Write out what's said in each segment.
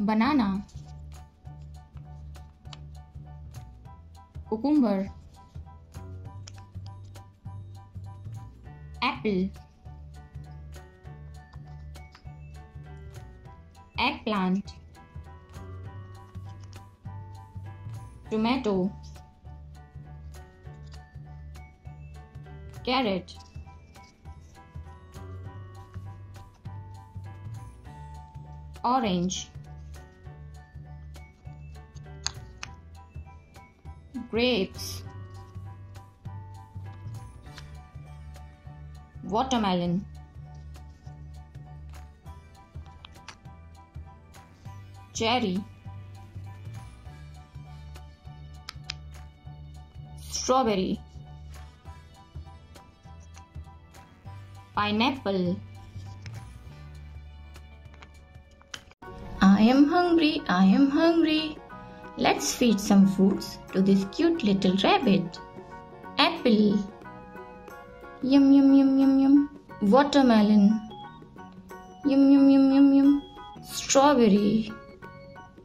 Banana. Cucumber. Apple. Eggplant tomato. Carrot. Orange. Grapes. Watermelon. Cherry. Strawberry. Pineapple. I am hungry, I am hungry. Let's feed some foods to this cute little rabbit. Apple. Yum yum yum yum yum. Watermelon. Yum yum yum yum yum. Strawberry.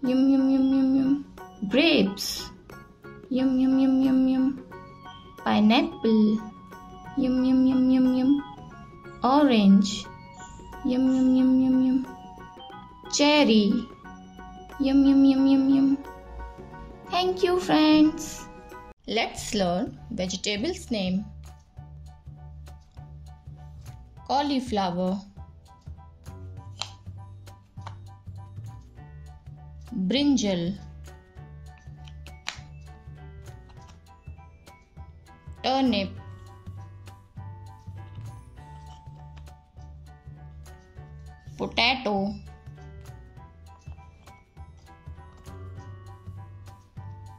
Yum yum yum yum yum. Grapes. Yum yum yum yum yum. Pineapple. Yum yum yum yum yum. Orange. Yum yum yum yum yum. Cherry. Yum yum yum yum yum. Thank you friends. Let's learn vegetables name. Cauliflower. Brinjal. Turnip. Potato.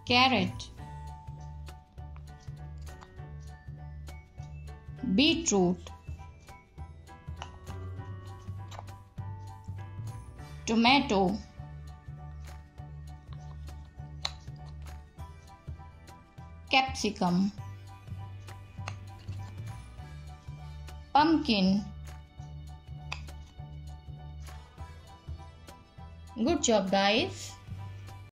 Carrot beetroot tomato capsicum pumpkin good job guys